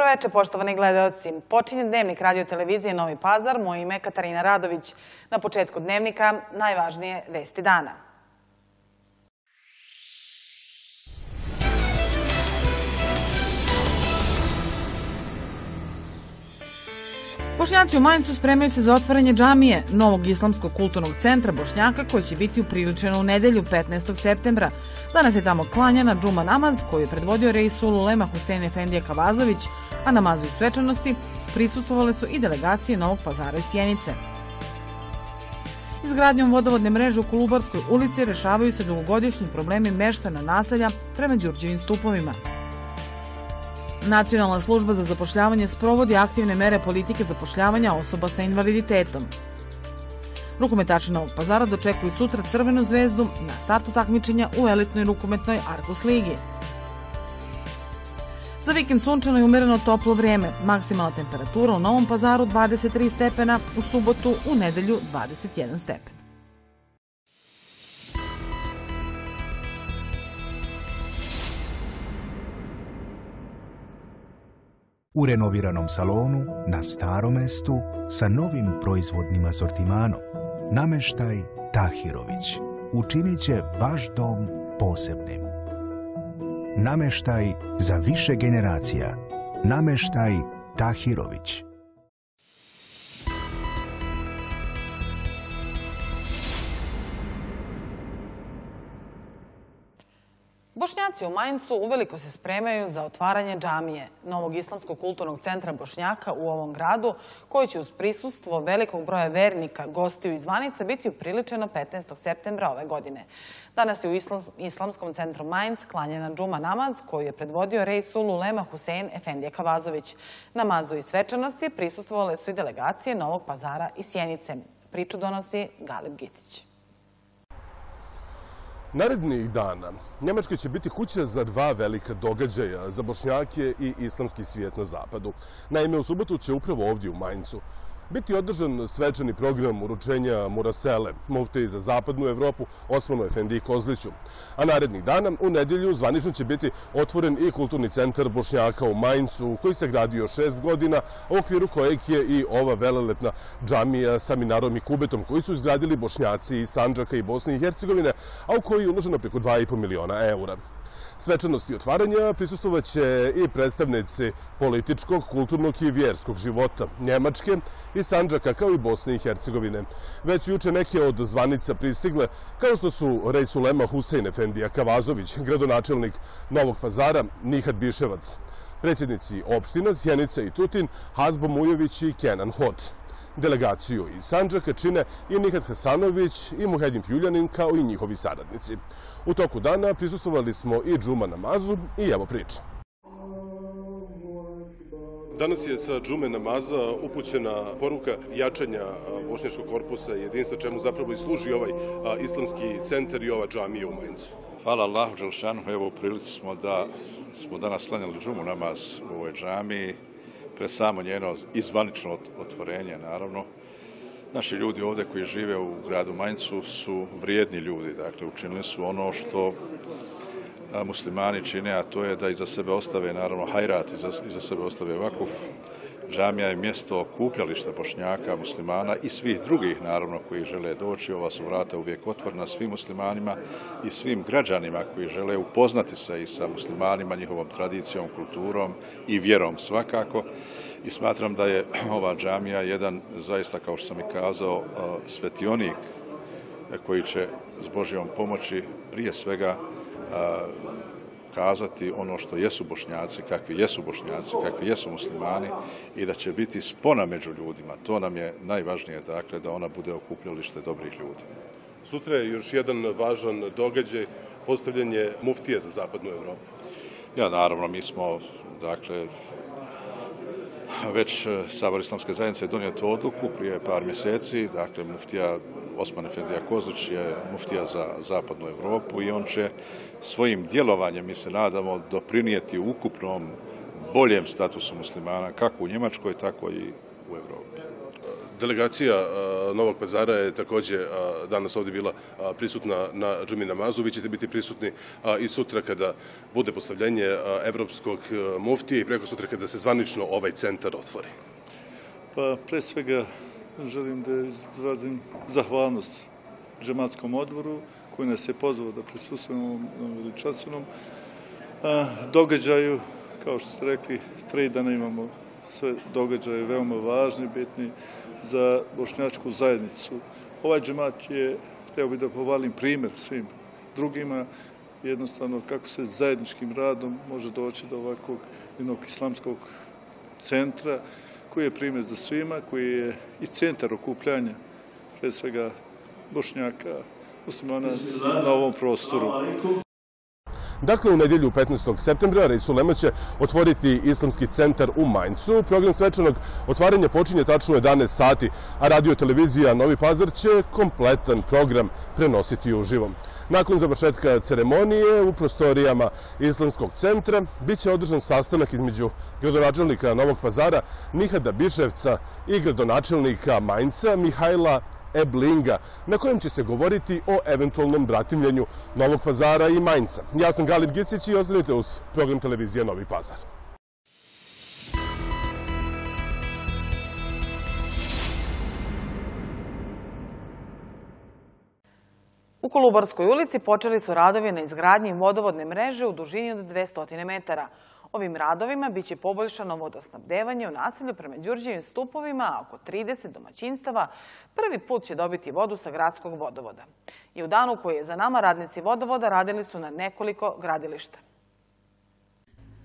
Dobroveče, poštovani gledalci. Počinje dnevnik radio televizije Novi Pazar. Moje ime je Katarina Radović. Na početku dnevnika najvažnije vesti dana. Bošnjaci u Manjcu spremaju se za otvaranje džamije, novog islamskog kulturnog centra Bošnjaka koji će biti upriličeno u nedelju 15. septembra. Danas je tamo klanjana džuma namaz koju je predvodio Reisul Ulema Husein Efendija Kavazović, a namazu i svečanosti prisustovale su i delegacije Novog pazara i Sjenice. Izgradnjom vodovodne mreže u Kolubarskoj ulici rešavaju se dugogodišnji problemi meštana naselja prema Đurđevim stupovima. Nacionalna služba za zapošljavanje sprovodi aktivne mere politike zapošljavanja osoba sa invaliditetom. Rukometači Novog pazara dočekuju sutra Crvenu zvezdu na startu takmičenja u elitnoj rukometnoj Arkus ligi. Za vikend sunčano i umereno toplo vrijeme. Maksimalna temperatura u Novom pazaru 23 stepena, u subotu u nedelju 21 stepen. U renoviranom salonu na starom mestu sa novim proizvodnim asortimanom nameštaj Tahirović učinit će vaš dom posebnim. Nameštaj za više generacija. Nameštaj Tahirović. Bošnjaci u Majncu uveliko se spremaju za otvaranje džamije, novog islamskog kulturnog centra Bošnjaka u ovom gradu, koji će uz prisustvo velikog broja vernika, gostiju i zvanica biti upriličeno 15. septembra ove godine. Danas je u Islamskom centru Majnc klanjena džuma namaz koju je predvodio Reisul Ulema Husein Efendija Kavazović. Namazu i svečanosti prisustvovale su i delegacije Novog pazara i Sjenice. Priču donosi Galib Gicić. Narednih dana Njemačka će biti kuća za dva velika događaja za bošnjake i islamski svijet na zapadu. Naime, u subotu će upravo ovdje u Maincu biti održan svečani program uručenja Murasele, muftiji za zapadnu Evropu, Osmanu Efendi Kozliću. A narednih dana, u nedjelju, zvanično će biti otvoren i kulturni centar Bošnjaka u Maincu, koji se gradio šest godina, u okviru kojeg je i ova velelepna džamija sa minarom i kubetom, koji su izgradili Bošnjaci iz Sanđaka i Bosne i Hercegovine, a u koji je uloženo preko 2,5 miliona eura. Svečanosti otvaranja prisustovaće i predstavnici političkog, kulturnog i vjerskog života Njemačke i Sanđaka kao i Bosne i Hercegovine. Već juče neke od zvanica pristigle, kao što su Rejsulema Husein Efendija Kavazović, gradonačelnik Novog pazara Nihad Biševac, predsjednici opština Sjenica i Tutin, Hazbo Mujović i Kenan Hot. Delegaciju iz Sanđaka čine i Nikad Hasanović i Muhedin Fjuljanin kao i njihovi saradnici. U toku dana prisustovali smo i džuma namazu i evo priča. Danas je sa džume namaza upućena poruka jačanja Bošnjačkog korpusa i jedinstva, čemu zapravo i služi ovaj islamski centar i ova džamija u Majencu. Hvala Allahu Đelšanu, evo u prilici smo da smo danas slanjali džumu namaz u ovoj džamiji pre samo njeno izvanično otvorenje, naravno. Naši ljudi ovde koji žive u gradu Manjcu su vrijedni ljudi, dakle učinili su ono što muslimani čine, a to je da iza sebe ostave, naravno, hajrat, iza sebe ostave vakuf, Džamija je mjesto okupljališta bošnjaka, muslimana i svih drugih, naravno, koji žele doći. Ova su vrata uvijek otvorena svim muslimanima i svim građanima koji žele upoznati se i sa muslimanima, njihovom tradicijom, kulturom i vjerom svakako. I smatram da je ova džamija jedan, zaista, kao što sam i kazao, svetionik koji će s Božjom pomoći prije svega kazati ono što jesu bošnjaci, kakvi jesu bošnjaci, kakvi jesu muslimani i da će biti spona među ljudima. To nam je najvažnije, dakle, da ona bude okupljalište dobrih ljudi. Sutra je još jedan važan događaj, postavljanje muftije za zapadnu Evropu. Ja, naravno, mi smo, dakle, već Sabor Islamske zajednice je tu odluku prije par mjeseci, dakle, muftija Osman Efendija Kozić je muftija za zapadnu Evropu i on će svojim djelovanjem, mi se nadamo, doprinijeti ukupnom boljem statusu muslimana, kako u Njemačkoj, tako i u Evropi. Delegacija Novog pazara je takođe danas ovde bila prisutna na džumi namazu. Vi ćete biti prisutni i sutra kada bude postavljanje evropskog muftije i preko sutra kada se zvanično ovaj centar otvori. Pa pre svega želim da izrazim zahvalnost džematskom odboru koji nas je pozvao da prisustujemo ovom veličanstvenom događaju. Kao što ste rekli, tri dana imamo sve događaje veoma važni, bitni za bošnjačku zajednicu. Ovaj džemat je, hteo bih da povalim primer svim drugima, jednostavno kako se zajedničkim radom može doći do ovakvog jednog islamskog centra, koji je primjer za svima, koji je i centar okupljanja, pre svega bošnjaka, muslimana na ovom prostoru. Dakle, u nedjelju 15. septembra Rejsulema će otvoriti Islamski centar u Maincu. Program svečanog otvaranja počinje tačno 11 sati, a radio televizija Novi Pazar će kompletan program prenositi uživo. Nakon završetka ceremonije u prostorijama Islamskog centra biće održan sastanak između gradonačelnika Novog Pazara Nihada Biševca i gradonačelnika Mainca Mihajla Eblinga, na kojem će se govoriti o eventualnom bratimljenju Novog pazara i Mainca. Ja sam Galib Gicić i ostanite uz program televizije Novi Pazar. U Kolubarskoj ulici počeli su radovi na izgradnji vodovodne mreže u dužini od 200 metara. Ovim radovima biće poboljšano vodosnabdevanje u naselju prema Đurđevim stupovima, a oko 30 domaćinstava prvi put će dobiti vodu sa gradskog vodovoda. I u danu koji je za nama radnici vodovoda radili su na nekoliko gradilišta.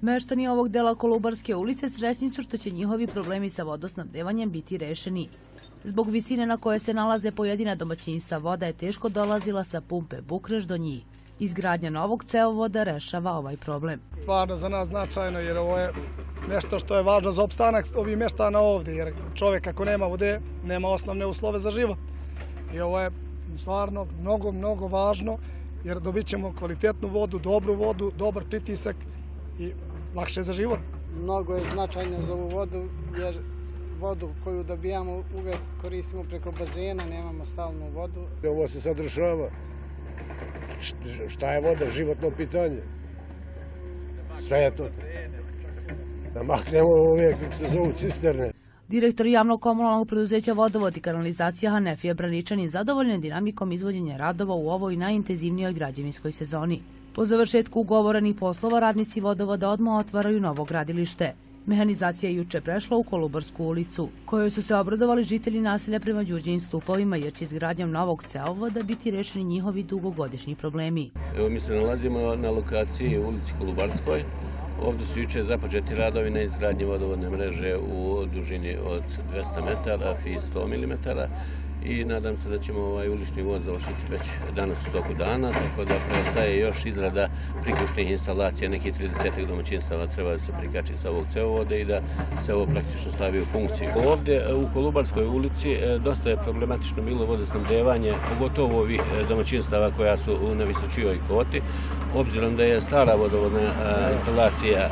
Meštani ovog dela Kolubarske ulice srećni su što će njihovi problemi sa vodosnabdevanjem biti rešeni. Zbog visine na koje se nalaze pojedina domaćinstva, voda je teško dolazila sa pumpe Bukreš do njih. Izgradnja novog cevovoda rešava ovaj problem. Stvarno za nas značajno jer ovo je nešto što je važno za opstanak ovih meštana ovde, jer čovjek ako nema vode, nema osnovne uslove za život. I ovo je stvarno mnogo, mnogo važno, jer dobit ćemo kvalitetnu vodu, dobru vodu, dobar pritisak i lakše za život. Mnogo je značajno za ovu vodu, jer vodu koju dobijamo uvek koristimo preko bazena, nemamo stalnu vodu. Ovo se sad rešava šta je voda, životno pitanje. Sve je to. Da maknemo ove, kako se zovu, cisterne. Direktor javnog komunalnog preduzeća Vodovod i kanalizacija Hanefija Braničan je zadovoljen dinamikom izvođenja radova u ovoj najintenzivnijoj građevinskoj sezoni. Po završetku ugovorenih poslova radnici vodovoda odmah otvaraju novo gradilište. Mehanizacija je juče prešla u Kolubarsku ulicu, kojoj su se obradovali žitelji naselja prema Đurđenim stupovima, jer će izgradnjom novog ceovoda biti rešeni njihovi dugogodišnji problemi. Evo mi se nalazimo na lokaciji u ulici Kolubarskoj. Ovde su juče započeti radovi na izgradnji vodovodne mreže u dužini od 200 metara, fi 100 mm i nadam se da ćemo ovaj ulični vod završiti već danas u toku dana, tako da prestaje još izrada priključnih instalacija, nekih 30 domaćinstava treba da se prikači sa ovog cevovoda i da se ovo praktično stavi u funkciju. Ovde e, u Kolubarskoj ulici e, dosta je problematično bilo vodosnabdevanje, pogotovo ovih e, domaćinstava koja su na visočijoj koti, obzirom da je stara vodovodna instalacija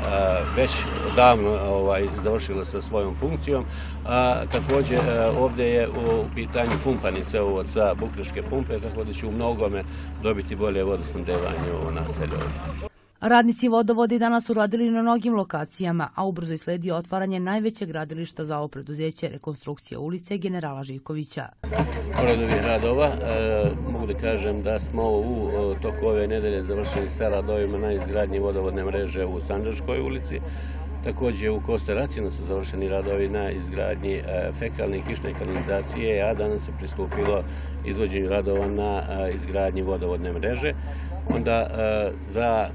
već davno ovaj, završila sa svojom funkcijom, a takođe ovde je u pitanju pumpani cevovod sa bukreške pumpe, tako da će u mnogome dobiti bolje vodosnabdevanje u naselju Radnici vodovode danas uradili na mnogim lokacijama, a ubrzo sledi otvaranje najvećeg gradilišta za ovo preduzeće rekonstrukcije ulice generala Živkovića. Pored ovih radova, e, mogu da kažem da smo u toku ove nedelje završili sa radovima na izgradnji vodovodne mreže u Sanđaškoj ulici, Takođe u Kostaracinu su završeni radovi na izgradnji e, fekalne i kišne kanalizacije, a danas se pristupilo izvođenju radova na e, izgradnji vodovodne mreže. Onda e, za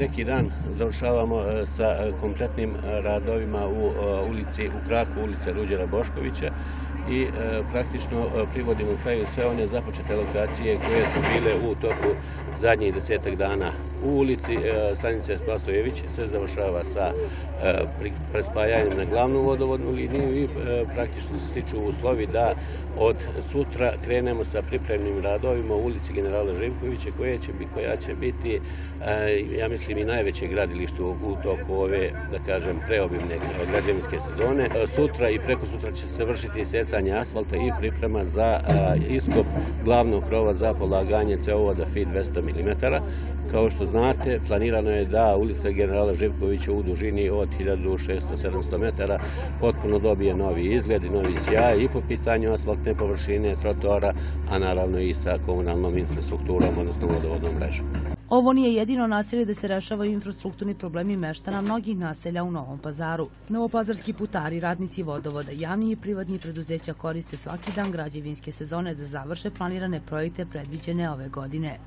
neki dan završavamo sa kompletnim radovima u ulici, u kraku ulice Ruđera Boškovića i praktično privodimo kraju sve one započete lokacije koje su bile u toku zadnjih desetak dana. U ulici e, stanice Spasojević se završava sa prespajanjem na glavnu vodovodnu liniju i praktično se stiču uslovi da od sutra krenemo sa pripremnim radovima u ulici generala Živkovića će, koja će biti, ja mislim, i najveće gradilište u toku ove, da kažem, preobimne građevinske sezone. Sutra i preko sutra će se vršiti secanje asfalta i priprema za iskop glavnog krova za polaganje cevovoda FI 200 mm. Kao što znate, planirano je da ulica generala Živkovića u dužini od 1600-700 metara potpuno dobije novi izgled i novi sjaj i po pitanju asfaltne površine, trotoara, a naravno i sa komunalnom infrastrukturom, odnosno vodovodnom mrežom. Ovo nije jedino naselje da se rešavaju infrastrukturni problemi meštana mnogih naselja u Novom pazaru. Novopazarski putari, radnici vodovoda, javni i privatni preduzeća koriste svaki dan građevinske sezone da završe planirane projekte predviđene ove godine.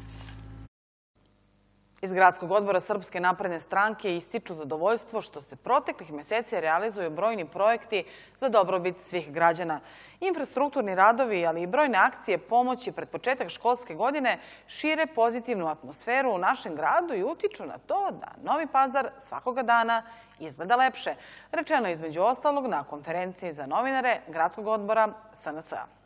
Iz Gradskog odbora Srpske napredne stranke ističu zadovoljstvo što se proteklih meseci realizuju brojni projekti za dobrobit svih građana. Infrastrukturni radovi, ali i brojne akcije pomoći pred početak školske godine šire pozitivnu atmosferu u našem gradu i utiču na to da Novi pazar svakoga dana izgleda lepše. Rečeno između ostalog na konferenciji za novinare Gradskog odbora SNS-a.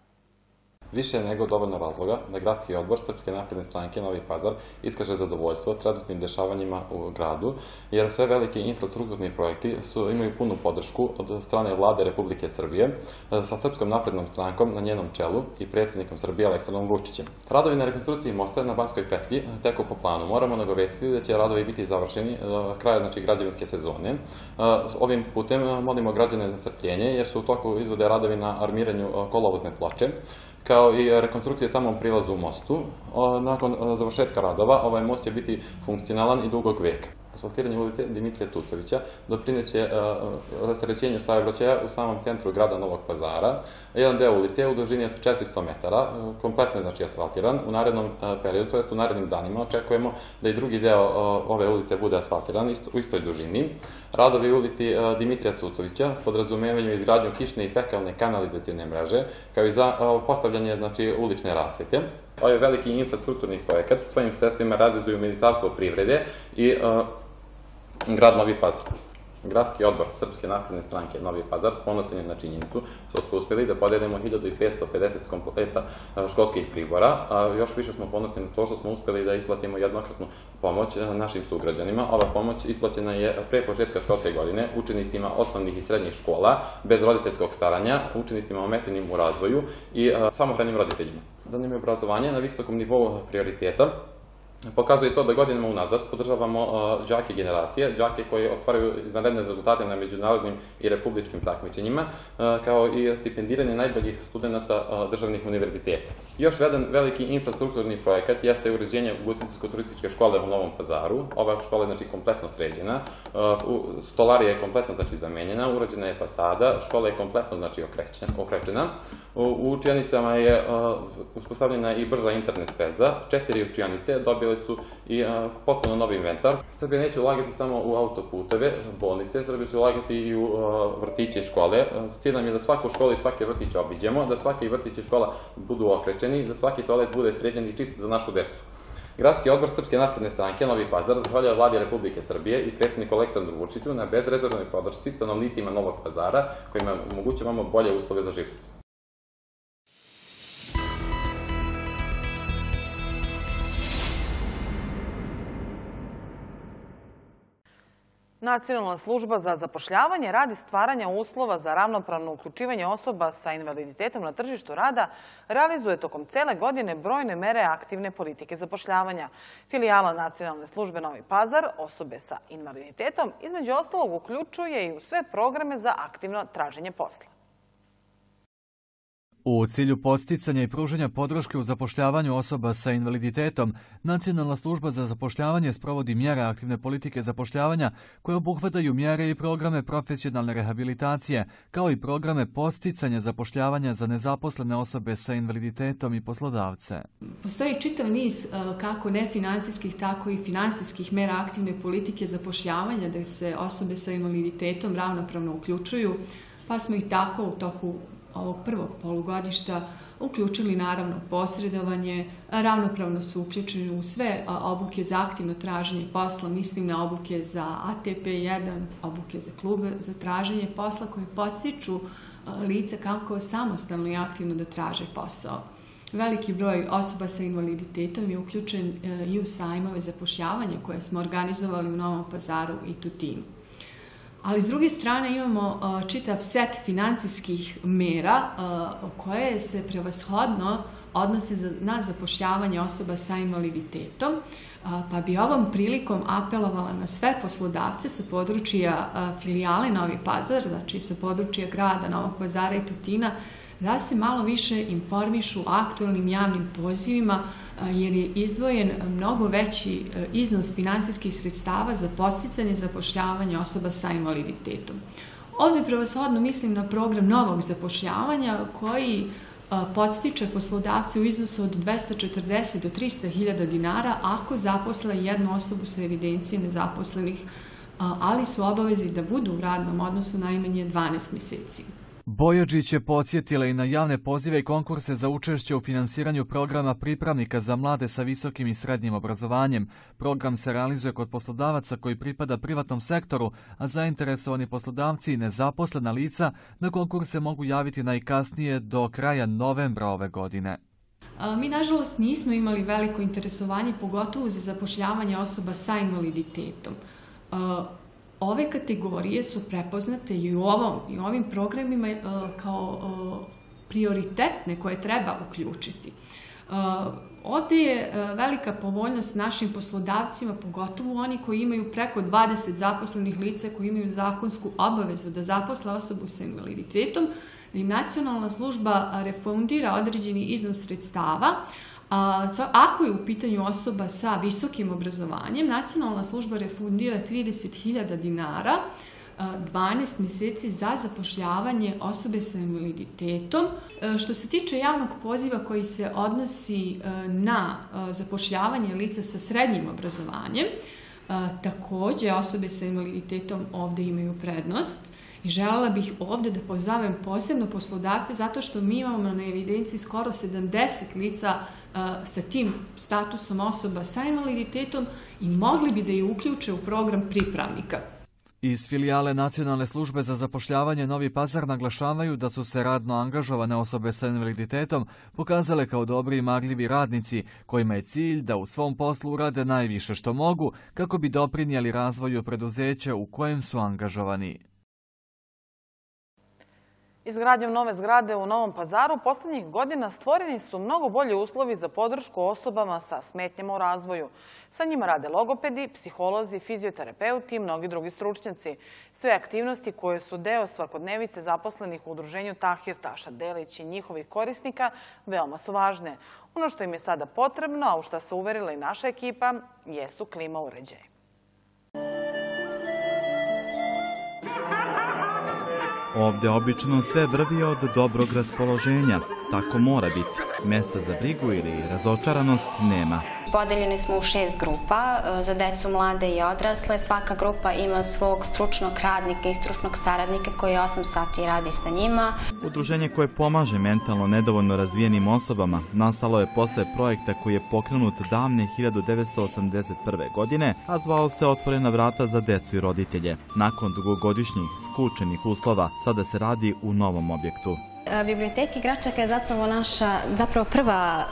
Više je nego dovoljno razloga da Gradski odbor Srpske napredne stranke Novi Pazar iskaže zadovoljstvo trenutnim dešavanjima u gradu, jer sve veliki infrastrukturni projekti su, imaju punu podršku od strane vlade Republike Srbije sa Srpskom naprednom strankom na njenom čelu i predsjednikom Srbije Aleksandrom Vučićem. Radovi na rekonstrukciji mosta na Banskoj petlji teku po planu. Moramo nagovestiti da će radovi biti završeni do kraja znači, građevinske sezone. Ovim putem molimo građane za strpljenje jer su u toku izvode radovi na armiranju kolovozne ploče kao i rekonstrukcije samom prilazu u mostu. Nakon završetka radova, ovaj most će biti funkcionalan i dugog veka. Asfaltiranje ulice Dimitrija Tucovića doprineće rastarećenju saobraćaja u samom centru grada Novog pazara. Jedan deo ulice u dužini od 400 metara, kompletno je znači asfaltiran. U narednom periodu, to jest u narednim danima, očekujemo da i drugi deo ove ulice bude asfaltiran u istoj dužini. Radovi ulici Dimitrija Tucovića podrazumevaju izgradnju kišne i fekalne kanalizacijne mreže, kao i za postavljanje znači, ulične rasvete. Ovaj veliki infrastrukturni projekat svojim sredstvima realizuju Ministarstvo privrede i grad Novi Pazar. Gradski odbor Srpske napredne stranke Novi Pazar ponosan je na činjenicu što smo uspeli da podelimo 1550 kompleta školskih pribora, a još više smo ponosni na to što smo uspeli da isplatimo jednokratnu pomoć našim sugrađanima. Ova pomoć isplaćena je pre početka školske godine učenicima osnovnih i srednjih škola, bez roditeljskog staranja, učenicima ometenim u razvoju i samohranim roditeljima. Da nam je obrazovanje na visokom nivou prioriteta, Pokazuje to da godinama unazad podržavamo uh, đake generacije, đake koji ostvaraju izvanredne rezultate na međunarodnim i republičkim takmičenjima, uh, kao i stipendiranje najboljih studenta uh, državnih univerziteta. Još jedan veliki infrastrukturni projekat jeste uređenje ugostiteljsko-turističke škole u Novom pazaru. Ova škola je znači kompletno sređena, stolarija je kompletno znači zamenjena, urađena je fasada, škola je kompletno znači okrečena. U učionicama je uspostavljena i brža internet veza, četiri učionice dobile dobili su i potpuno novi inventar. Srbija neće ulagati samo u autoputeve, bolnice, Srbija će ulagati i u vrtiće i škole. Cilj nam je da svaku školu i svaki vrtić obiđemo, da svaki vrtić i škola budu okrećeni, da svaki toalet bude sređen i čist za našu decu. Gradski odbor Srpske napredne stranke Novi Pazar zahvalja vladi Republike Srbije i predsjedniku Aleksandru Vučiću na bezrezervnoj podršci stanovnicima Novog Pazara kojima omogućavamo bolje uslove za život. Nacionalna služba za zapošljavanje radi stvaranja uslova za ravnopravno uključivanje osoba sa invaliditetom na tržištu rada, realizuje tokom cele godine brojne mere aktivne politike zapošljavanja. Filijala Nacionalne službe Novi Pazar osobe sa invaliditetom između ostalog uključuje i u sve programe za aktivno traženje posla. U cilju podsticanja i pružanja podrške u zapošljavanju osoba sa invaliditetom, Nacionalna služba za zapošljavanje sprovodi mjere aktivne politike zapošljavanja koje obuhvataju mjere i programe profesionalne rehabilitacije, kao i programe podsticanja zapošljavanja za nezaposlene osobe sa invaliditetom i poslodavce. Postoji čitav niz e, kako nefinansijskih, tako i finansijskih mera aktivne politike zapošljavanja da se osobe sa invaliditetom ravnopravno uključuju, pa smo ih tako u toku ovog prvog polugodišta uključili naravno posredovanje, ravnopravno su uključeni u sve obuke za aktivno traženje posla, mislim na obuke za ATP1, obuke za klube za traženje posla koje podstiču lica kako samostalno i aktivno da traže posao. Veliki broj osoba sa invaliditetom je uključen e, i u sajmove zapošljavanja koje smo organizovali u Novom pazaru i Tutinu. Ali s druge strane imamo e, čitav set financijskih mera e, koje se prevashodno odnose na zapošljavanje osoba sa invaliditetom, pa bi ovom prilikom apelovala na sve poslodavce sa područja filijale Novi Pazar, znači sa područja grada Novog Pazara i Tutina, da se malo više informišu aktualnim javnim pozivima jer je izdvojen mnogo veći e, iznos finansijskih sredstava za posticanje zapošljavanja osoba sa invaliditetom. Ovde prevashodno mislim na program novog zapošljavanja koji podstiče poslodavce u iznosu od 240 do 300 hiljada dinara ako zaposle jednu osobu sa evidencije nezaposlenih, ali su obavezi da budu u radnom odnosu najmanje 12 meseci. Bojađić je podsjetila i na javne pozive i konkurse za učešće u finansiranju programa pripravnika za mlade sa visokim i srednjim obrazovanjem. Program se realizuje kod poslodavaca koji pripada privatnom sektoru, a zainteresovani poslodavci i nezaposlena lica na konkurse mogu javiti najkasnije do kraja novembra ove godine. Mi, nažalost, nismo imali veliko interesovanje, pogotovo za zapošljavanje osoba sa invaliditetom ove kategorije su prepoznate i u ovom i u ovim programima e, kao e, prioritetne koje treba uključiti. E, ovde je velika povoljnost našim poslodavcima, pogotovo oni koji imaju preko 20 zaposlenih lica, koji imaju zakonsku obavezu da zaposle osobu sa invaliditetom, da im nacionalna služba refundira određeni iznos sredstava, ako je u pitanju osoba sa visokim obrazovanjem, nacionalna služba refundira 30.000 dinara 12 meseci za zapošljavanje osobe sa invaliditetom. E, što se tiče javnog poziva koji se odnosi e, na e, zapošljavanje lica sa srednjim obrazovanjem, takođe osobe sa invaliditetom ovde imaju prednost. I želela bih ovde da pozovem posebno poslodavce zato što mi imamo na evidenciji skoro 70 lica sa tim statusom osoba sa invaliditetom i mogli bi da je uključe u program pripravnika. Iz filijale Nacionalne službe za zapošljavanje Novi Pazar naglašavaju da su se radno angažovane osobe sa invaliditetom pokazale kao dobri i marljivi radnici, kojima je cilj da u svom poslu urade najviše što mogu kako bi doprinijeli razvoju preduzeća u kojem su angažovani. Izgradnjom nove zgrade u Novom pazaru poslednjih godina stvoreni su mnogo bolji uslovi za podršku osobama sa smetnjama u razvoju. Sa njima rade logopedi, psiholozi, fizioterapeuti i mnogi drugi stručnjaci. Sve aktivnosti koje su deo svakodnevice zaposlenih u udruženju Tahir Taša Delić i njihovih korisnika veoma su važne. Ono što im je sada potrebno, a u šta se uverila i naša ekipa, jesu klima uređaje. Ovde obično sve vrvi od dobrog raspoloženja. Tako mora biti. Mesta za brigu ili razočaranost nema. Podeljeni smo u šest grupa e, za decu, mlade i odrasle. Svaka grupa ima svog stručnog radnika i stručnog saradnika koji 8 sati radi sa njima. Udruženje koje pomaže mentalno nedovoljno razvijenim osobama nastalo je posle projekta koji je pokrenut davne 1981. godine, a zvao se Otvorena vrata za decu i roditelje. Nakon dugogodišnjih skučenih uslova sada se radi u novom objektu. Biblioteka igračaka je zapravo naša, zapravo prva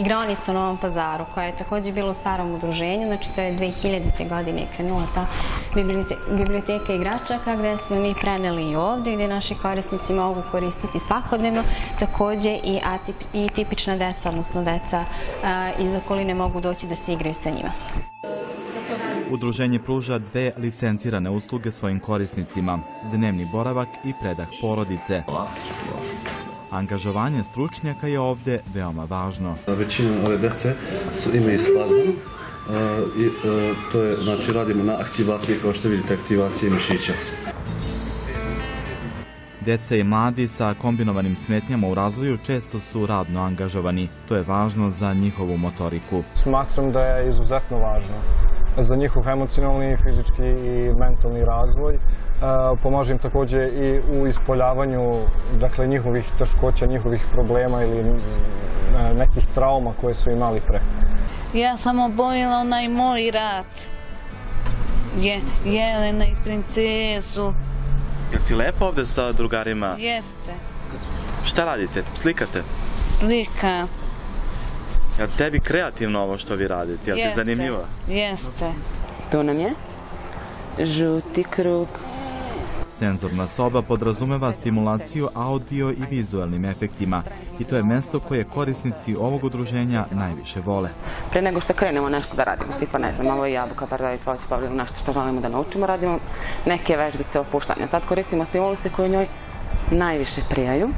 igraonica u Novom pazaru, koja je takođe bila u starom udruženju, znači to je 2000. godine krenula ta biblioteka igračaka gde smo mi preneli i ovde, gde naši korisnici mogu koristiti svakodnevno, takođe i, atip, i tipična deca, odnosno deca iz okoline mogu doći da se igraju sa njima. Udruženje pruža dve licencirane usluge svojim korisnicima, dnevni boravak i predah porodice. Angažovanje stručnjaka je ovde veoma važno. Većina ove dece su, imaju spazam, i to je, znači radimo na aktivaciji, kao što vidite, aktivacije mišića. Deca i mladi sa kombinovanim smetnjama u razvoju često su radno angažovani. To je važno za njihovu motoriku. Smatram da je izuzetno važno za njihov emocionalni, fizički i mentalni razvoj. Pomaže im takođe i u ispoljavanju dakle, njihovih teškoća, njihovih problema ili nekih trauma koje su imali pre. Ja sam obojila onaj moj rat. Je, Jelena i princesu. Je ti lepo ovde sa drugarima? Jeste. Šta radite? Slikate? Slika. Je li tebi kreativno ovo što vi radite? Je li ti zanimljivo? Jeste. To nam je žuti krug. Senzorna soba podrazumeva stimulaciju audio i vizualnim efektima i to je mesto koje korisnici ovog udruženja najviše vole. Pre nego što krenemo nešto da radimo, tipa ne znam, ovo je jabuka, paradajz, voće, pa nešto što želimo da naučimo, radimo neke vežbice opuštanja. Sad koristimo stimuluse koje njoj najviše prijaju,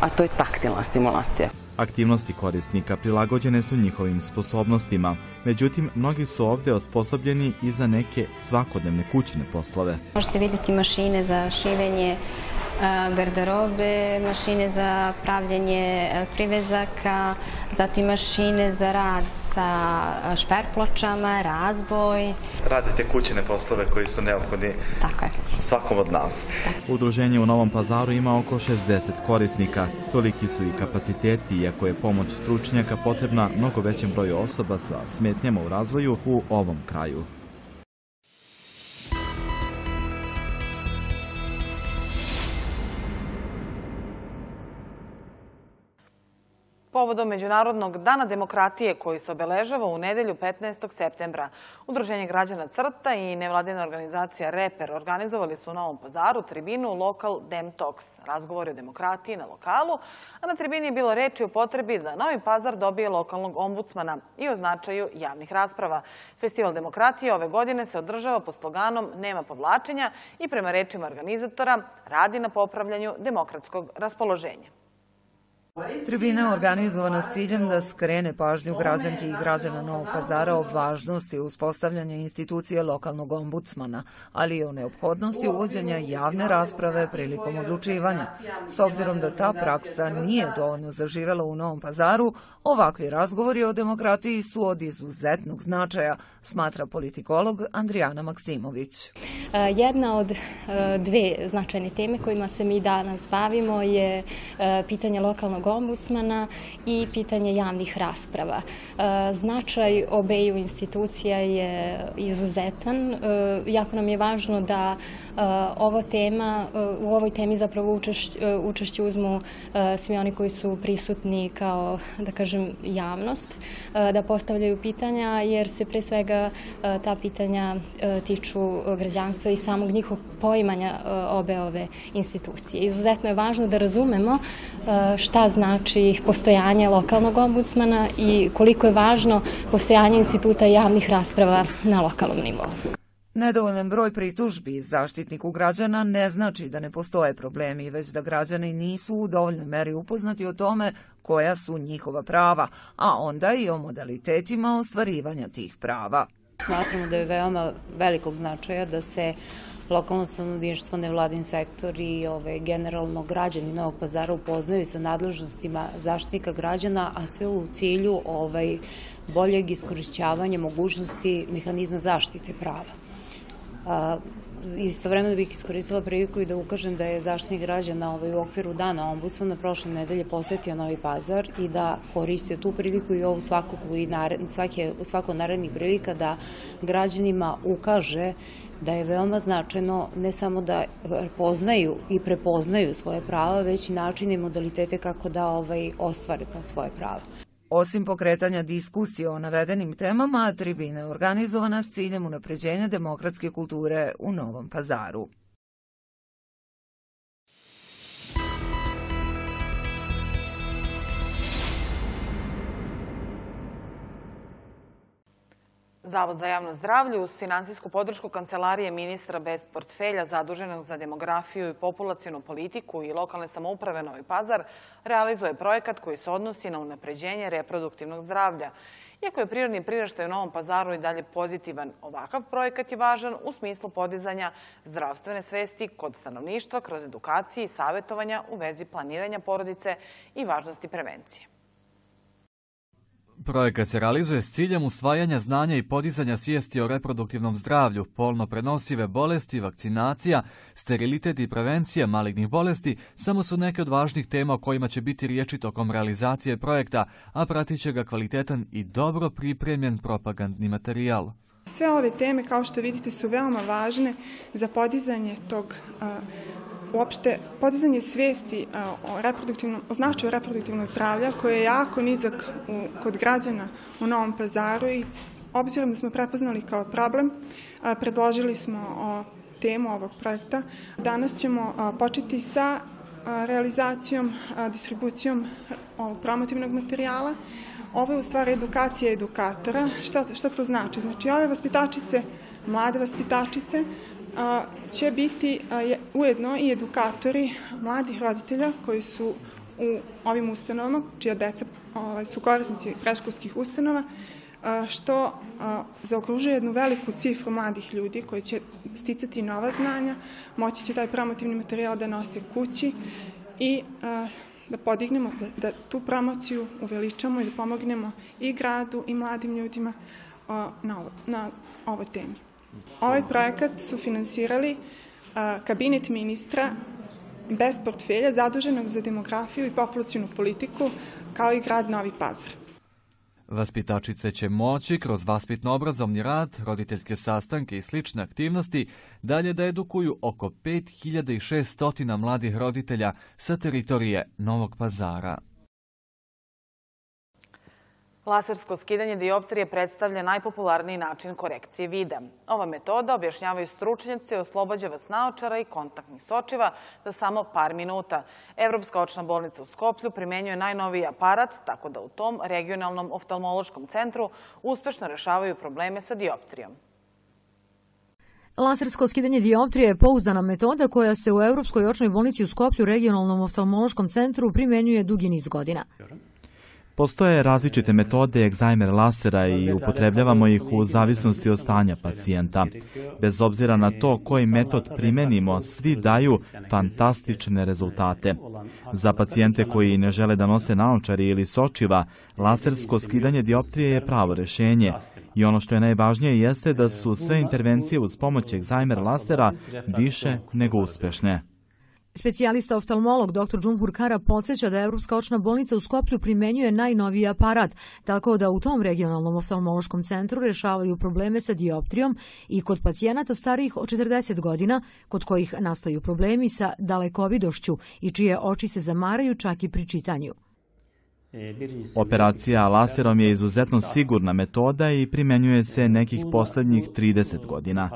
a to je taktilna stimulacija. Aktivnosti korisnika prilagođene su njihovim sposobnostima, međutim, mnogi su ovde osposobljeni i za neke svakodnevne kućne poslove. Možete vidjeti mašine za šivenje garderobe, mašine za pravljanje privezaka, zatim mašine za rad sa šperpločama, razboj. Radite kućne poslove koji su neophodni Tako je. svakom od nas. Udruženje u Novom pazaru ima oko 60 korisnika. Toliki su i kapaciteti, iako je pomoć stručnjaka potrebna mnogo većem broju osoba sa smetnjama u razvoju u ovom kraju. Povodom Međunarodnog dana demokratije koji se obeležava u nedelju 15. septembra, Udruženje građana Crta i nevladina organizacija Reper organizovali su u Novom pazaru tribinu Local Dem Talks, razgovori o demokratiji na lokalu, a na tribini je bilo reči o potrebi da Novi pazar dobije lokalnog ombudsmana i o značaju javnih rasprava. Festival demokratije ove godine se održava pod sloganom Nema povlačenja i prema rečima organizatora radi na popravljanju demokratskog raspoloženja. Tribina je organizovana s ciljem da skrene pažnju građanki i građana Novog pazara o važnosti uspostavljanja institucije lokalnog ombudsmana, ali i o neophodnosti uvođenja javne rasprave prilikom odlučivanja. S obzirom da ta praksa nije dovoljno zaživela u Novom pazaru, ovakvi razgovori o demokratiji su od izuzetnog značaja, smatra politikolog Andrijana Maksimović. Jedna od dve značajne teme kojima se mi danas bavimo je pitanje lokalnog ombudsmana i pitanje javnih rasprava. Značaj obeju institucija je izuzetan. Jako nam je važno da ova tema, u ovoj temi zapravo učešće uzmu svi oni koji su prisutni kao, da kažem, javnost, da postavljaju pitanja, jer se pre svega ta pitanja tiču građanstva i samog njihovog poimanja obe ove institucije. Izuzetno je važno da razumemo šta znači postojanje lokalnog ombudsmana i koliko je važno postojanje instituta javnih rasprava na lokalnom nivou. Nedovoljan broj pritužbi zaštitniku građana ne znači da ne postoje problemi, već da građani nisu u dovoljnoj meri upoznati o tome koja su njihova prava, a onda i o modalitetima ostvarivanja tih prava. Smatramo da je veoma velikog značaja da se lokalno stanovništvo, nevladin sektor i ove, generalno građani Novog pazara upoznaju sa nadležnostima zaštitnika građana, a sve u cilju ovaj, boljeg iskorišćavanja mogućnosti mehanizma zaštite prava. Istovremeno bih iskoristila priliku i da ukažem da je zaštitnik građana ovaj, u okviru dana ombudsmana prošle nedelje posetio Novi Pazar i da koristio tu priliku i ovu svakog i nared, svake, svako narednih prilika da građanima ukaže da je veoma značajno ne samo da poznaju i prepoznaju svoje prava, već i načine i modalitete kako da ovaj, ostvare ta svoje prava. Osim pokretanja diskusije o navedenim temama, tribina je organizovana s ciljem unapređenja demokratske kulture u Novom pazaru. Zavod za javno zdravlje uz finansijsku podršku Kancelarije ministra bez portfelja zaduženog za demografiju i populacijnu politiku i lokalne samouprave Novi Pazar realizuje projekat koji se odnosi na unapređenje reproduktivnog zdravlja. Iako je prirodni priraštaj u Novom Pazaru i dalje pozitivan, ovakav projekat je važan u smislu podizanja zdravstvene svesti kod stanovništva kroz edukaciju i savjetovanja u vezi planiranja porodice i važnosti prevencije. Projekat se realizuje s ciljem usvajanja znanja i podizanja svijesti o reproduktivnom zdravlju, polno prenosive bolesti, vakcinacija, sterilitet i prevencija malignih bolesti samo su neke od važnih tema o kojima će biti riječi tokom realizacije projekta, a pratit će ga kvalitetan i dobro pripremljen propagandni materijal. Sve ove teme, kao što vidite, su veoma važne za podizanje tog uopšte podizanje svesti o, reproduktivnom, o značaju reproduktivnog zdravlja koje je jako nizak u, kod građana u Novom pazaru i obzirom da smo prepoznali kao problem, predložili smo o temu ovog projekta. Danas ćemo početi sa realizacijom, distribucijom promotivnog materijala. Ovo je u stvari edukacija edukatora. Šta, šta to znači? Znači, ove vaspitačice, mlade vaspitačice, će biti ujedno i edukatori mladih roditelja koji su u ovim ustanovama, čija deca ovaj, su korisnici preškolskih ustanova, što zaokružuje jednu veliku cifru mladih ljudi koji će sticati nova znanja, moći će taj promotivni materijal da nose kući i da podignemo, da, da tu promociju uveličamo i da pomognemo i gradu i mladim ljudima na, ovo, na ovoj temi. Ovaj projekat su finansirali kabinet ministra bez portfelja zaduženog za demografiju i populacijnu politiku, kao i grad Novi Pazar. Vaspitačice će moći kroz vaspitno-obrazovni rad, roditeljske sastanke i slične aktivnosti dalje da edukuju oko 5600 mladih roditelja sa teritorije Novog pazara. Lasersko skidanje dioptrije predstavlja najpopularniji način korekcije vida. Ova metoda, objašnjavaju stručnjaci, oslobađa vas naočara i kontaktnih sočiva za samo par minuta. Evropska očna bolnica u Skoplju primenjuje najnoviji aparat, tako da u tom regionalnom oftalmološkom centru uspešno rešavaju probleme sa dioptrijom. Lasersko skidanje dioptrije je pouzdana metoda koja se u Evropskoj očnoj bolnici u Skoplju regionalnom oftalmološkom centru primenjuje dugi niz godina. Postoje različite metode egzajmer lasera i upotrebljavamo ih u zavisnosti od stanja pacijenta. Bez obzira na to koji metod primenimo, svi daju fantastične rezultate. Za pacijente koji ne žele da nose naočari ili sočiva, lasersko skidanje dioptrije je pravo rešenje. I ono što je najvažnije jeste da su sve intervencije uz pomoć egzajmer lasera više nego uspešne. Specijalista oftalmolog dr. Džumhur Kara podsjeća da Evropska očna bolnica u Skoplju primenjuje najnoviji aparat, tako da u tom regionalnom oftalmološkom centru rešavaju probleme sa dioptrijom i kod pacijenata starijih od 40 godina, kod kojih nastaju problemi sa dalekovidošću i čije oči se zamaraju čak i pri čitanju. Operacija laserom je izuzetno sigurna metoda i primenjuje se nekih poslednjih 30 godina.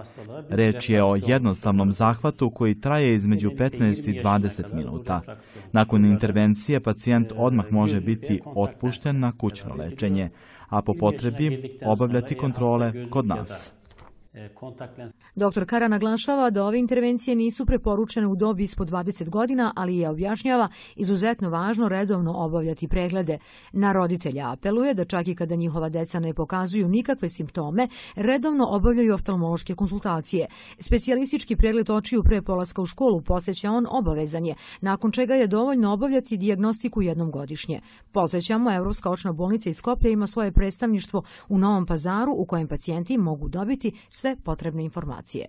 Reč je o jednostavnom zahvatu koji traje između 15 i 20 minuta. Nakon intervencije pacijent odmah može biti otpušten na kućno lečenje, a po potrebi obavljati kontrole kod nas. Dr. Kara naglašava da ove intervencije nisu preporučene u dobi ispod 20 godina, ali je objašnjava izuzetno važno redovno obavljati preglede. Na roditelja apeluje da čak i kada njihova deca ne pokazuju nikakve simptome, redovno obavljaju oftalmološke konsultacije. Specijalistički pregled očiju pre polaska u školu posjeća on obavezan je, nakon čega je dovoljno obavljati dijagnostiku jednom godišnje. Posjećamo, Evropska očna bolnica iz Skoplja ima svoje predstavništvo u Novom pazaru u kojem pacijenti mogu dobiti sve potrebne informacije.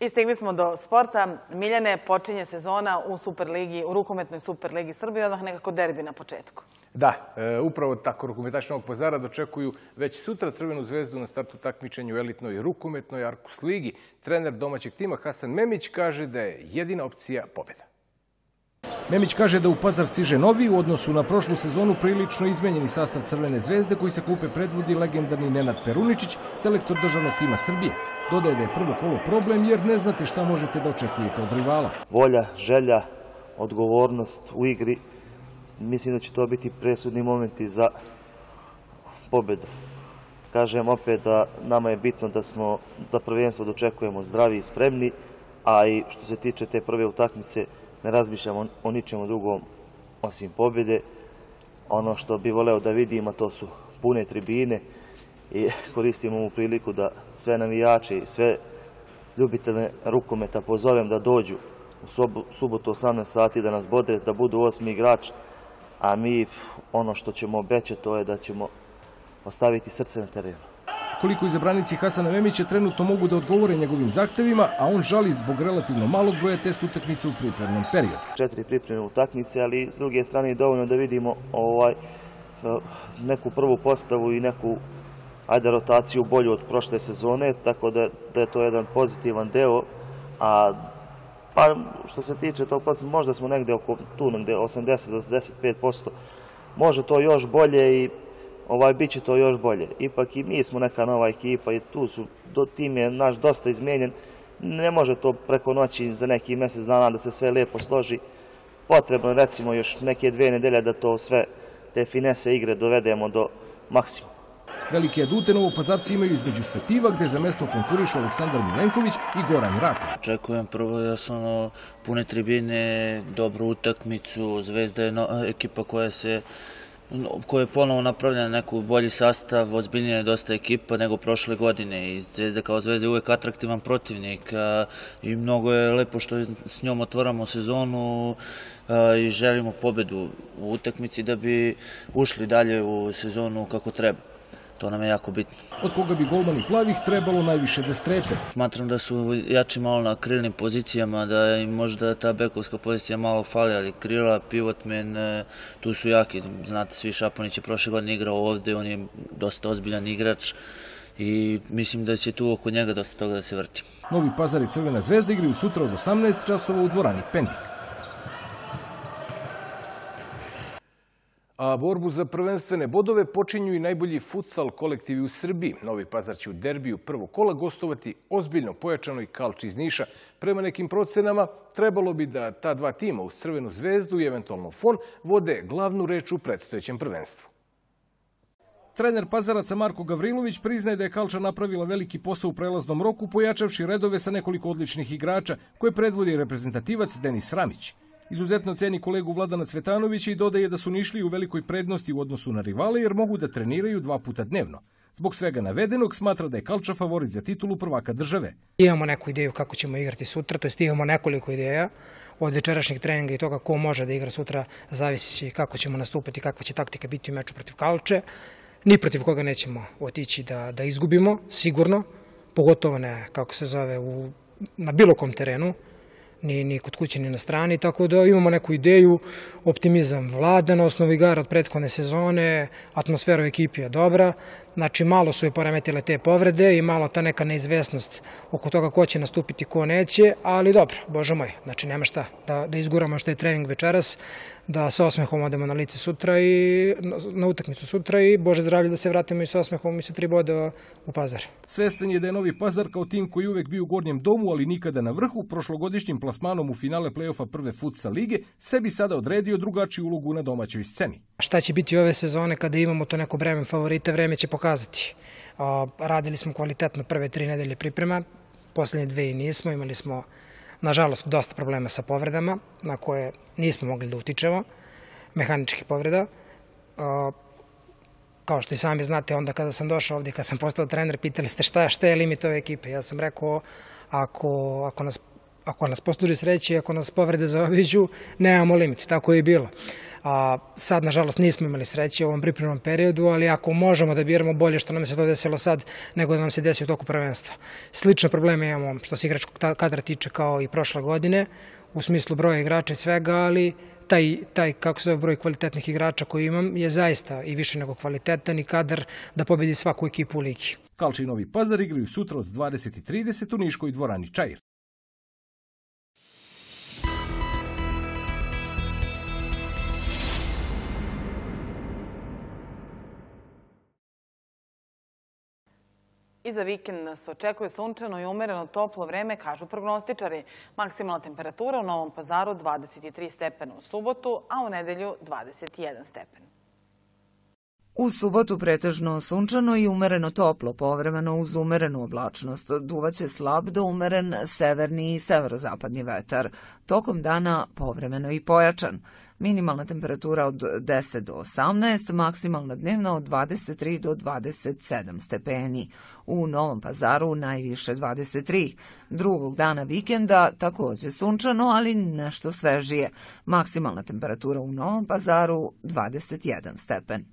I stigli smo do sporta. Miljane, počinje sezona u Superligi, u rukometnoj Superligi Srbije, odmah nekako derbi na početku. Da, e, upravo tako rukometač Novog pazara dočekuju već sutra Crvenu zvezdu na startu takmičenju u elitnoj rukometnoj Arkus Ligi. Trener domaćeg tima Hasan Memić kaže da je jedina opcija pobjeda. Memić kaže da u Pazar stiže novi u odnosu na prošlu sezonu prilično izmenjeni sastav Crvene zvezde koji se kupe predvodi legendarni Nenad Peruničić, selektor državnog tima Srbije. Dodaje da je prvo kolo problem jer ne znate šta možete da očekujete od rivala. Volja, želja, odgovornost u igri, mislim da će to biti presudni momenti za pobedu. Kažem opet da nama je bitno da smo da prvenstvo dočekujemo zdravi i spremni, a i što se tiče te prve utakmice, ne razmišljamo o ničemu drugom osim pobjede. Ono što bi voleo da vidim, a to su pune tribine i koristimo ovu priliku da sve navijače i sve ljubitelje rukometa pozovem da dođu u subotu 18 sati da nas bodre, da budu osmi igrač, a mi ono što ćemo obećati to je da ćemo ostaviti srce na terenu. Koliko izabranici Hasana Memića trenutno mogu da odgovore njegovim zahtevima, a on žali zbog relativno malog broja test utakmice u pripremnom periodu. Četiri pripremne utakmice, ali s druge strane dovoljno da vidimo ovaj, neku prvu postavu i neku ajde rotaciju bolju od prošle sezone, tako da, da je to jedan pozitivan deo, a pa što se tiče tog procesa, možda smo negde oko tu, negde 80 do 85%, može to još bolje i ovaj, bit će to još bolje. Ipak i mi smo neka nova ekipa i tu su, do, tim je naš dosta izmenjen, ne može to preko noći za neki mjesec dana da se sve lijepo složi. Potrebno je recimo još neke dve nedelje da to sve, te finese igre dovedemo do maksimuma. Velike adute novopazarci imaju između stativa gde za mesto konkurišu Aleksandar Milenković i Goran Rakov. Očekujem prvo jasno pune tribine, dobru utakmicu, Zvezda je no, ekipa koja se koja je ponovo napravljena neku bolji sastav, ozbiljnije je dosta ekipa nego prošle godine i Zvezda kao Zvezda je uvek atraktivan protivnik i mnogo je lepo što s njom otvaramo sezonu i želimo pobedu u utakmici da bi ušli dalje u sezonu kako treba. To nam je jako bitno. Od koga bi golmani plavih trebalo najviše da strepe? Smatram da su jači malo na krilnim pozicijama, da im možda ta bekovska pozicija malo fali, ali krila, pivotmen, e, tu su jaki. Znate, svi Šaponić je prošle godine igrao ovde, on je dosta ozbiljan igrač i mislim da će tu oko njega dosta toga da se vrti. Novi Pazar i Crvena zvezda igraju sutra od 18 časova u dvorani Pendik. A borbu za prvenstvene bodove počinju i najbolji futsal kolektivi u Srbiji. Novi Pazar će u derbiju prvo kola gostovati ozbiljno pojačanoj Kalči iz Niša. Prema nekim procenama trebalo bi da ta dva tima uz Crvenu zvezdu i eventualno Fon vode glavnu reč u predstojećem prvenstvu. Trener Pazaraca Marko Gavrilović priznaje da je Kalča napravila veliki posao u prelaznom roku, pojačavši redove sa nekoliko odličnih igrača koje predvodi reprezentativac Denis Ramić. Izuzetno ceni kolegu Vladana Cvetanovića i dodaje da su nišli u velikoj prednosti u odnosu na rivale jer mogu da treniraju dva puta dnevno. Zbog svega navedenog smatra da je Kalča favorit za titulu prvaka države. Imamo neku ideju kako ćemo igrati sutra, to jest imamo nekoliko ideja od večerašnjeg treninga i toga ko može da igra sutra, zavisi kako ćemo nastupati, kakva će taktika biti u meču protiv Kalče. Ni protiv koga nećemo otići da, da izgubimo, sigurno, pogotovo ne, kako se zove, u, na bilo kom terenu, ni, ni kod kuće ni na strani, tako da imamo neku ideju, optimizam vlada na osnovu igara od prethodne sezone, atmosfera u ekipi je dobra, znači malo su i poremetile te povrede i malo ta neka neizvesnost oko toga ko će nastupiti, ko neće, ali dobro, bože moj, znači nema šta, da, da izguramo što je trening večeras, da sa osmehom odemo na lice sutra i na utakmicu sutra i Bože zdravlje da se vratimo i sa osmehom i sa tri boda u Pazar. Svestan je da je Novi Pazar kao tim koji uvek bio u gornjem domu, ali nikada na vrhu, prošlogodišnjim plasmanom u finale play-offa prve futsa lige, sebi sada odredio drugačiju ulogu na domaćoj sceni. Šta će biti ove sezone kada imamo to neko breme favorite, vreme će pokazati. Radili smo kvalitetno prve tri nedelje priprema, poslednje dve i nismo, imali smo nažalost, dosta problema sa povredama na koje nismo mogli da utičemo, mehaničkih povreda. Kao što i sami znate, onda kada sam došao ovdje, kada sam postao trener, pitali ste šta, šta je limit ove ekipe. Ja sam rekao, ako, ako nas ako nas posluži sreće, ako nas povrede zaobiđu, nemamo limit. Tako je i bilo. A, sad, nažalost, nismo imali sreće u ovom pripremnom periodu, ali ako možemo da biramo bolje što nam se to desilo sad, nego da nam se desi u toku prvenstva. Slične probleme imamo što se igračkog kadra tiče kao i prošle godine, u smislu broja igrača i svega, ali taj, taj kako se broj kvalitetnih igrača koji imam je zaista i više nego kvalitetan i kadar da pobedi svaku ekipu u ligi. Kalči i Novi Pazar igraju sutra od 20.30 u Niškoj dvorani Čajir. I za vikend nas očekuje sunčano i umereno toplo vreme, kažu prognostičari. Maksimalna temperatura u Novom pazaru 23 stepena u subotu, a u nedelju 21 stepen. U subotu pretežno sunčano i umereno toplo, povremeno uz umerenu oblačnost. Duvaće slab do umeren severni i severozapadni vetar. Tokom dana povremeno i pojačan. Minimalna temperatura od 10 do 18, maksimalna dnevna od 23 do 27 stepeni. U Novom pazaru najviše 23. Drugog dana vikenda takođe sunčano, ali nešto svežije. Maksimalna temperatura u Novom pazaru 21 stepen.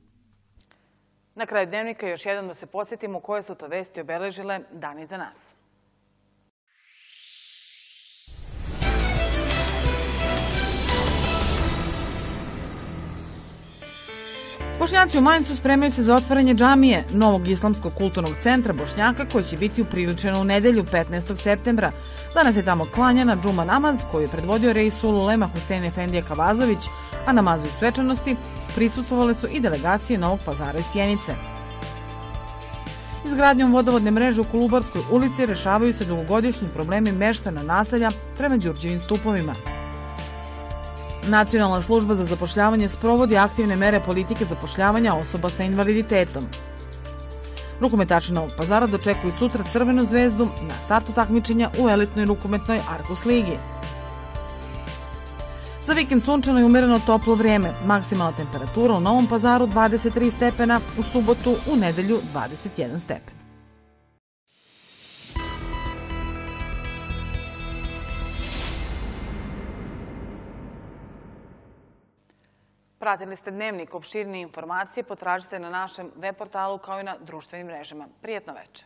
Na kraju dnevnika još jednom da se podsjetimo koje su to vesti obeležile dani za nas. Bošnjaci u Manjcu spremaju se za otvaranje džamije, novog islamskog kulturnog centra Bošnjaka koji će biti upriličeno u nedelju 15. septembra. Danas je tamo klanjana džuma namaz koju je predvodio Reisul Ulema Husein Efendija Kavazović, a namazu i svečanosti prisustovale su i delegacije Novog pazara i Sjenice. Izgradnjom vodovodne mreže u Kolubarskoj ulici rešavaju se dugogodišnji problemi meštana naselja prema Đurđevim stupovima. Nacionalna služba za zapošljavanje sprovodi aktivne mere politike zapošljavanja osoba sa invaliditetom. Rukometači Novog pazara dočekuju sutra Crvenu zvezdu na startu takmičenja u elitnoj rukometnoj Arkus ligi. Za vikend sunčano i umereno toplo vrijeme. Maksimalna temperatura u Novom pazaru 23 stepena, u subotu u nedelju 21 stepen. Pratili ste dnevnik, opširnije informacije potražite na našem web portalu kao i na društvenim mrežama. Prijetno večer.